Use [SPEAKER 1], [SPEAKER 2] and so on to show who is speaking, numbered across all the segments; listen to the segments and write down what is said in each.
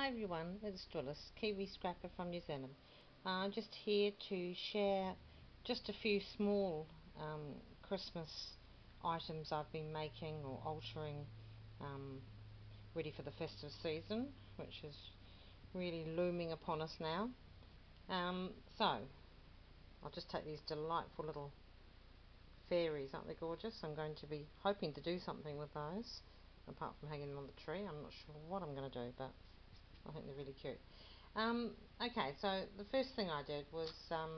[SPEAKER 1] Hi everyone, it's Dwyllis, Kiwi Scrapper from New Zealand. I'm just here to share just a few small um, Christmas items I've been making or altering um, ready for the festive season, which is really looming upon us now. Um, so, I'll just take these delightful little fairies, aren't they gorgeous? I'm going to be hoping to do something with those, apart from hanging them on the tree. I'm not sure what I'm going to do, but I think they're really cute. Um, okay, so the first thing I did was um,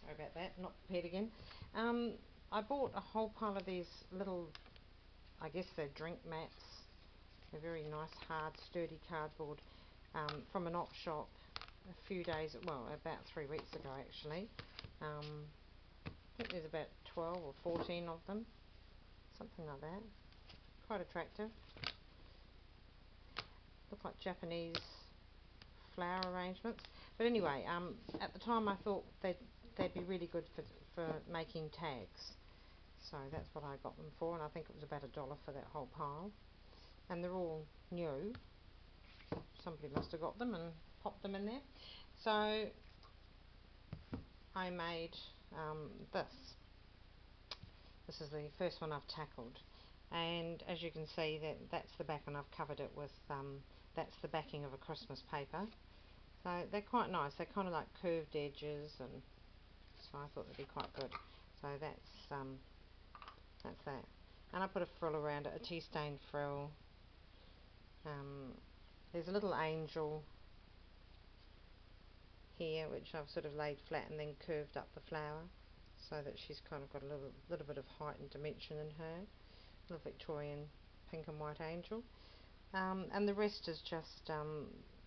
[SPEAKER 1] sorry about that, not prepared again. Um, I bought a whole pile of these little, I guess they're drink mats. They're very nice, hard, sturdy cardboard um, from an op shop a few days, well, about three weeks ago actually. Um, I think there's about 12 or 14 of them, something like that quite attractive. Look like Japanese flower arrangements. But anyway, um, at the time I thought they'd, they'd be really good for, for making tags. So that's what I got them for, and I think it was about a dollar for that whole pile. And they're all new. Somebody must have got them and popped them in there. So I made um, this. This is the first one I've tackled. And as you can see that that's the back and I've covered it with um, that's the backing of a Christmas paper. So they're quite nice. They're kind of like curved edges and so I thought they'd be quite good. So that's um, that's that. And I put a frill around it a tea stain frill. Um, there's a little angel here which I've sort of laid flat and then curved up the flower so that she's kind of got a little, little bit of height and dimension in her Little Victorian pink and white angel. Um, and the rest is just um,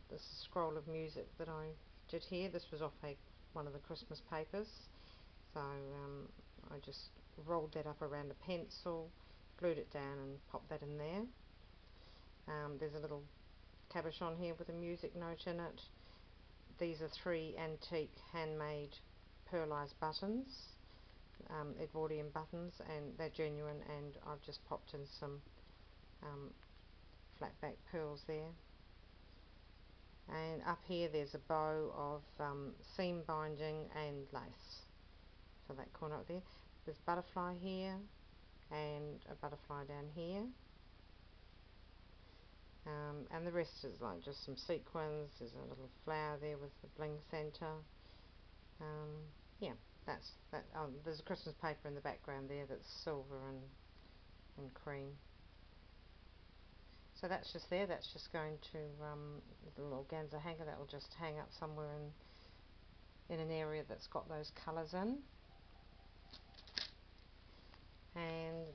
[SPEAKER 1] this scroll of music that I did here. This was off a, one of the Christmas papers. So um, I just rolled that up around a pencil, glued it down and popped that in there. Um, there's a little cabochon here with a music note in it. These are three antique handmade pearlized buttons um, Edwardian buttons and they're genuine and I've just popped in some um, flat back pearls there. And up here there's a bow of um, seam binding and lace for that corner up there. There's butterfly here and a butterfly down here. Um, and the rest is like just some sequins. There's a little flower there with the bling center um, yeah that's that. Um, there's a Christmas paper in the background there that's silver and and cream. So that's just there. That's just going to um, the little organza hanger that will just hang up somewhere in in an area that's got those colours in. And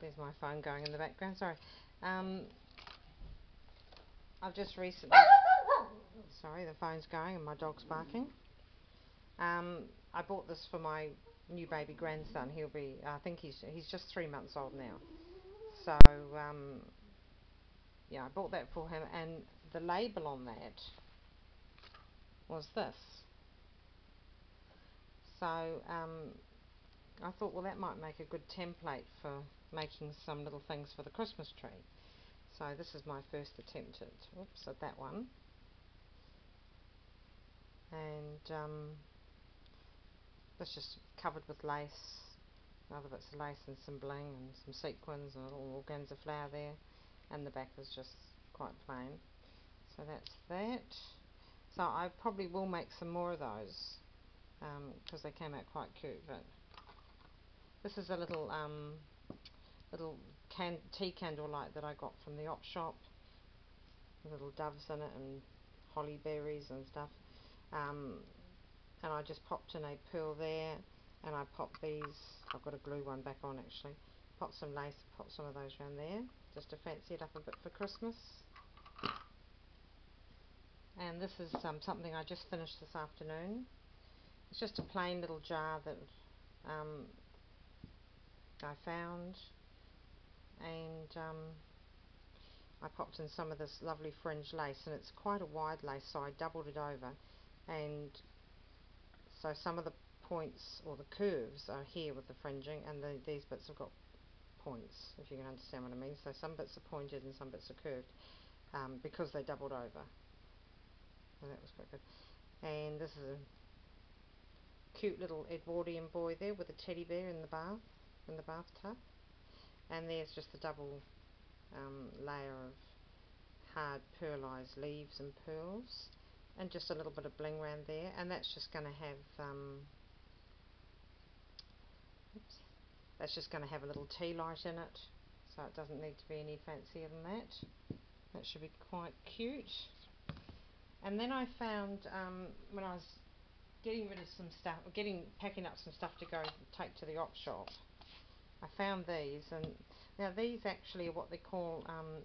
[SPEAKER 1] there's my phone going in the background. Sorry. Um, I've just recently. sorry, the phone's going and my dog's barking. Um, I bought this for my new baby grandson. He'll be, I think he's he's just three months old now. So um, yeah, I bought that for him, and the label on that was this. So um, I thought, well, that might make a good template for making some little things for the Christmas tree. So this is my first attempt at, at that one. And um, that's just covered with lace, other bits of lace and some bling and some sequins and a little organza flower there. And the back is just quite plain. So that's that. So I probably will make some more of those because um, they came out quite cute. But this is a little um, little can tea candle light that I got from the op shop. Little doves in it and holly berries and stuff. Um, and I just popped in a pearl there and I popped these, I've got to glue one back on actually, pop some lace, pop some of those around there, just to fancy it up a bit for Christmas. And this is um, something I just finished this afternoon. It's just a plain little jar that um, I found and um, I popped in some of this lovely fringe lace and it's quite a wide lace so I doubled it over and so some of the points or the curves are here with the fringing and the, these bits have got points, if you can understand what I mean. So some bits are pointed and some bits are curved um, because they doubled over. So that was quite good. And this is a cute little Edwardian boy there with a teddy bear in the bath, in the bathtub. And there's just the double um, layer of hard pearlized leaves and pearls and just a little bit of bling around there and that's just going to have um, oops, that's just going to have a little tea light in it so it doesn't need to be any fancier than that. That should be quite cute. And then I found um, when I was getting rid of some stuff getting packing up some stuff to go take to the op shop I found these and now these actually are what they call um,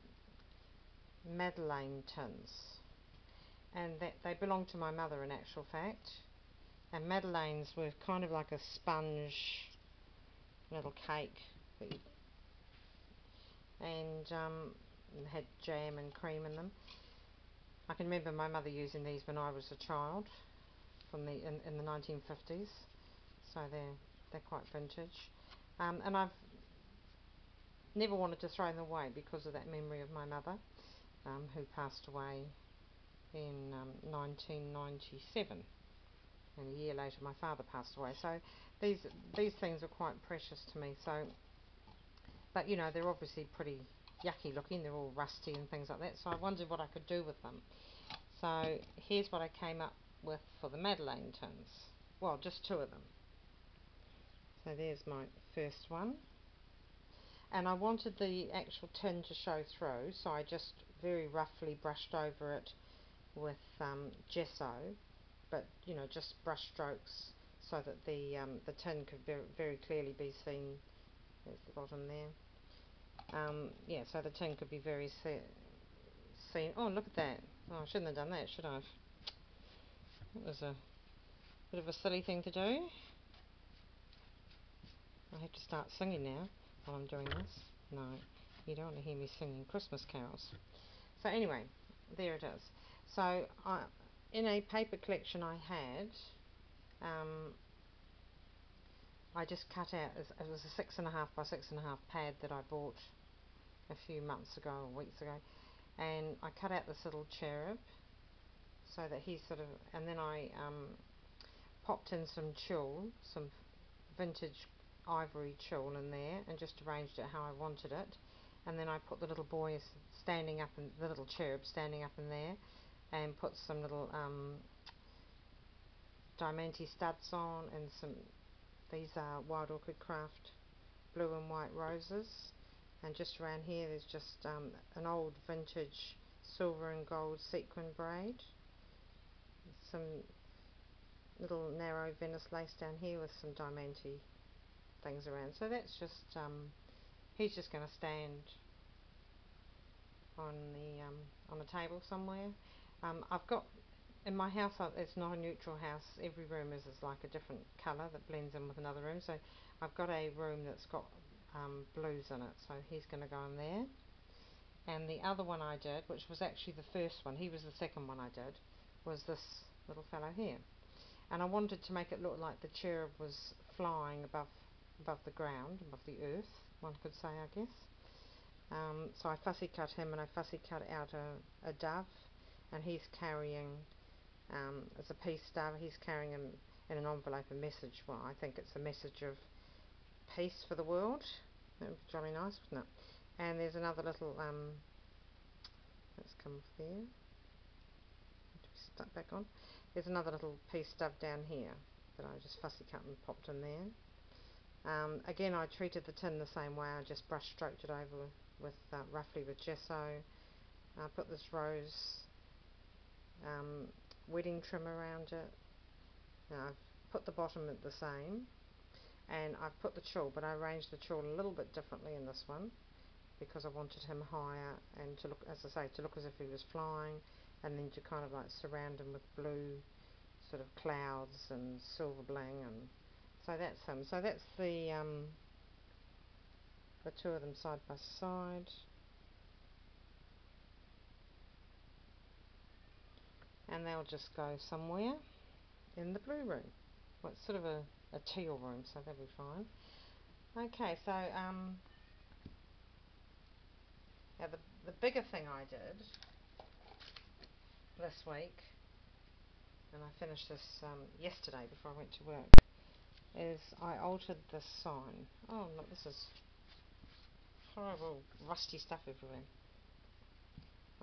[SPEAKER 1] Madeleine tins and that they belong to my mother in actual fact. And Madeleines were kind of like a sponge little cake and um, had jam and cream in them. I can remember my mother using these when I was a child from the in, in the 1950s so they're they're quite vintage. Um, and I've never wanted to throw them away because of that memory of my mother um, who passed away in um, 1997 and a year later my father passed away. So these these things are quite precious to me so but you know they're obviously pretty yucky looking they're all rusty and things like that so I wondered what I could do with them. So here's what I came up with for the Madeleine tins well just two of them. So there's my first one. And I wanted the actual tin to show through so I just very roughly brushed over it with um, gesso but you know just brush strokes so that the um, the tin could very, very clearly be seen. There's the bottom there. Um, yeah so the tin could be very see seen. Oh look at that. Oh I shouldn't have done that should I? That was a bit of a silly thing to do. I have to start singing now while I'm doing this. No you don't want to hear me singing Christmas carols. So anyway there it is so I, in a paper collection I had, um, I just cut out, it was a six and a half by six and a half pad that I bought a few months ago or weeks ago and I cut out this little cherub so that he sort of, and then I um, popped in some tulle, some vintage ivory tulle in there and just arranged it how I wanted it. And then I put the little boy standing up and the little cherub standing up in there and put some little um, diamante studs on and some these are wild orchid craft blue and white roses. And just around here there's just um, an old vintage silver and gold sequin braid. Some little narrow Venice lace down here with some diamante things around. So that's just um, he's just going to stand on the um, on the table somewhere um, I've got, in my house, it's not a neutral house. Every room is, is like a different colour that blends in with another room. So I've got a room that's got um, blues in it. So he's going to go in there. And the other one I did, which was actually the first one, he was the second one I did, was this little fellow here. And I wanted to make it look like the cherub was flying above above the ground, above the earth, one could say, I guess. Um, so I fussy cut him and I fussy cut out a, a dove and he's carrying um, as a peace star he's carrying in, in an envelope a message well I think it's a message of peace for the world. That would be jolly nice wouldn't it? And there's another little um, let's come off there. Stuck back on. There's another little piece dove down here that I just fussy cut and popped in there. Um, again I treated the tin the same way. I just brush stroked it over with uh, roughly with gesso. I put this rose um, wedding trim around it. Now I've put the bottom at the same and I've put the tulle but I arranged the tulle a little bit differently in this one because I wanted him higher and to look as I say to look as if he was flying and then to kind of like surround him with blue sort of clouds and silver bling and so that's him so that's the um, the two of them side by side and they'll just go somewhere in the blue room. Well, it's sort of a, a teal room, so they'll be fine. Okay, so um, Now the, the bigger thing I did this week, and I finished this um, yesterday before I went to work, is I altered this sign. Oh look, this is horrible rusty stuff everywhere.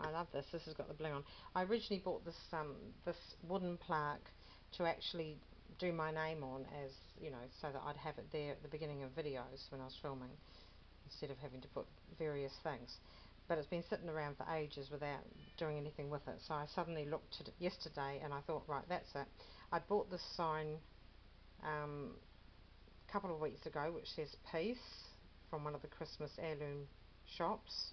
[SPEAKER 1] I love this. This has got the bling on. I originally bought this um, this wooden plaque to actually do my name on as, you know, so that I'd have it there at the beginning of videos when I was filming instead of having to put various things. But it's been sitting around for ages without doing anything with it. So I suddenly looked at it yesterday and I thought, right, that's it. I bought this sign um, a couple of weeks ago which says peace from one of the Christmas heirloom shops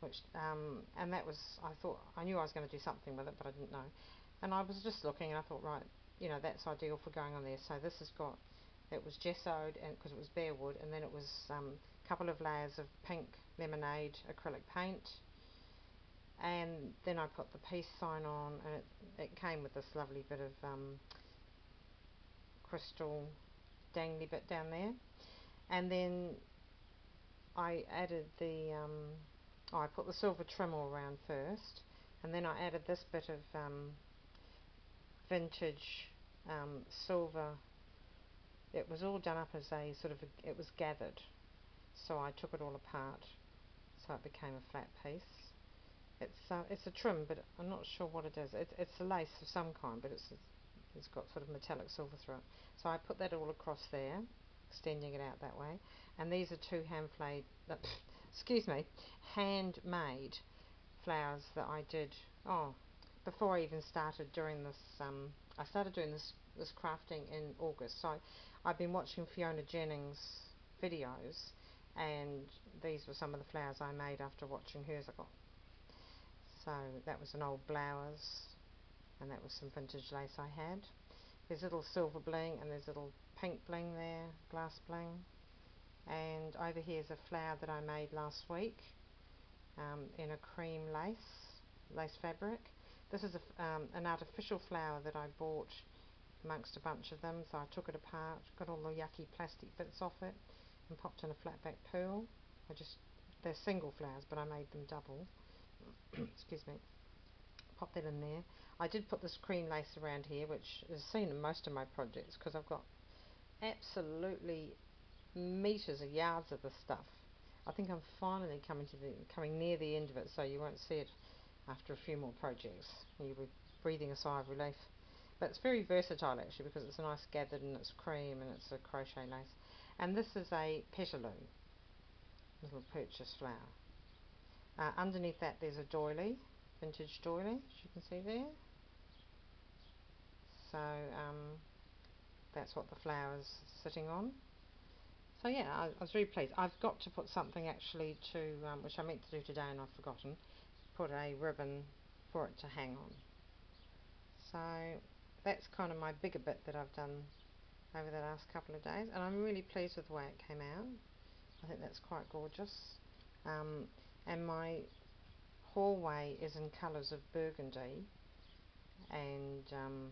[SPEAKER 1] which um, and that was I thought I knew I was going to do something with it but I didn't know. And I was just looking and I thought right you know that's ideal for going on there. So this has got it was gessoed and because it was bare wood and then it was a um, couple of layers of pink lemonade acrylic paint. And then I put the peace sign on and it, it came with this lovely bit of um, crystal dangly bit down there. And then I added the um, I put the silver trim all around first and then I added this bit of um, vintage um, silver. It was all done up as a sort of a, it was gathered. So I took it all apart so it became a flat piece. It's uh, it's a trim but I'm not sure what it is. It, it's a lace of some kind but it's it's got sort of metallic silver through it. So I put that all across there extending it out that way. And these are two hand flayed excuse me handmade flowers that I did oh before I even started doing this um, I started doing this this crafting in August. So I've been watching Fiona Jennings videos and these were some of the flowers I made after watching hers I got. So that was an old blouse and that was some vintage lace I had. There's a little silver bling and there's little pink bling there glass bling and over here is a flower that I made last week um, in a cream lace, lace fabric. This is a, um, an artificial flower that I bought amongst a bunch of them, so I took it apart, got all the yucky plastic bits off it, and popped in a flat back pearl. I just, they're single flowers, but I made them double. Excuse me. Pop that in there. I did put this cream lace around here, which is seen in most of my projects, because I've got absolutely meters of yards of the stuff. I think I'm finally coming to the coming near the end of it, so you won't see it after a few more projects. You'll be breathing a sigh of relief. But it's very versatile actually because it's a nice gathered and it's cream and it's a crochet lace. And this is a petaloo, little purchase flower. Uh, underneath that there's a doily, vintage doily, as you can see there. So um, that's what the flower's sitting on so yeah, I, I, was really pleased. I've got to put something actually to, um, which I meant to do today and I've forgotten, put a ribbon for it to hang on. So that's kind of my bigger bit that I've done over the last couple of days and I'm really pleased with the way it came out. I think that's quite gorgeous. Um, and my hallway is in colours of burgundy and um,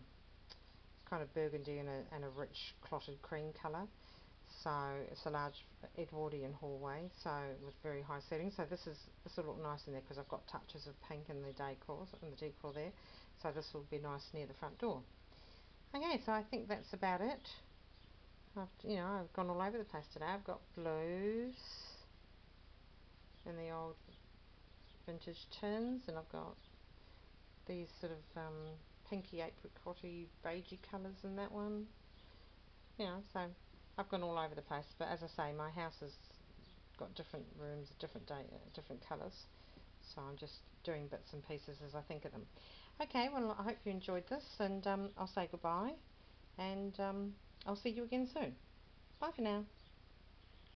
[SPEAKER 1] kind of burgundy and a, and a rich clotted cream colour so it's a large Edwardian hallway so with very high ceilings so this is this will look nice in there because I've got touches of pink in the decor in the decor there. So this will be nice near the front door. Okay so I think that's about it. I've, you know I've gone all over the place today. I've got blues in the old vintage tins and I've got these sort of um, pinky apricotty beigey colours in that one. Yeah so I've gone all over the place, but as I say, my house has got different rooms, different day, uh, different colours. So I'm just doing bits and pieces as I think of them. Okay, well I hope you enjoyed this, and um, I'll say goodbye, and um, I'll see you again soon. Bye for now.